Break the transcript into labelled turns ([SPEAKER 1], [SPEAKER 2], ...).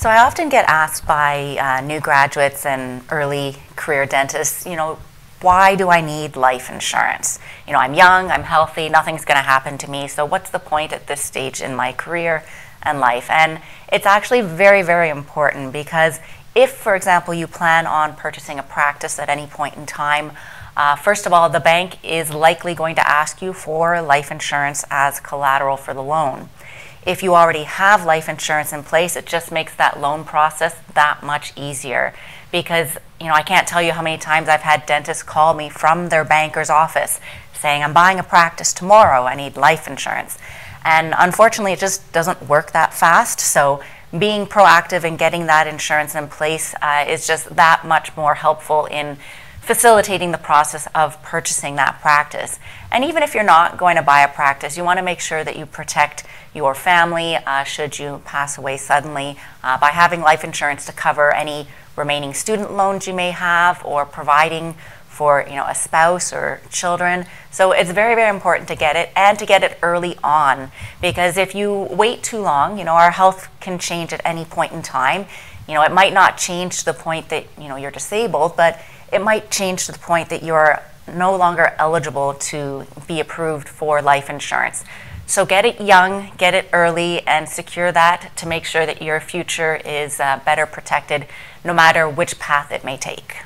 [SPEAKER 1] So I often get asked by uh, new graduates and early career dentists, you know, why do I need life insurance? You know, I'm young, I'm healthy, nothing's going to happen to me. So what's the point at this stage in my career and life? And it's actually very, very important because if, for example, you plan on purchasing a practice at any point in time, uh, first of all, the bank is likely going to ask you for life insurance as collateral for the loan. If you already have life insurance in place, it just makes that loan process that much easier. Because, you know, I can't tell you how many times I've had dentists call me from their banker's office saying, I'm buying a practice tomorrow, I need life insurance. And unfortunately, it just doesn't work that fast. So, being proactive and getting that insurance in place uh, is just that much more helpful in facilitating the process of purchasing that practice. And even if you're not going to buy a practice, you want to make sure that you protect your family uh, should you pass away suddenly uh, by having life insurance to cover any remaining student loans you may have or providing for you know a spouse or children. So it's very very important to get it and to get it early on because if you wait too long, you know our health can change at any point in time. You know it might not change to the point that you know you're disabled, but it might change to the point that you're no longer eligible to be approved for life insurance. So get it young, get it early, and secure that to make sure that your future is uh, better protected no matter which path it may take.